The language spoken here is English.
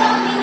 Tell me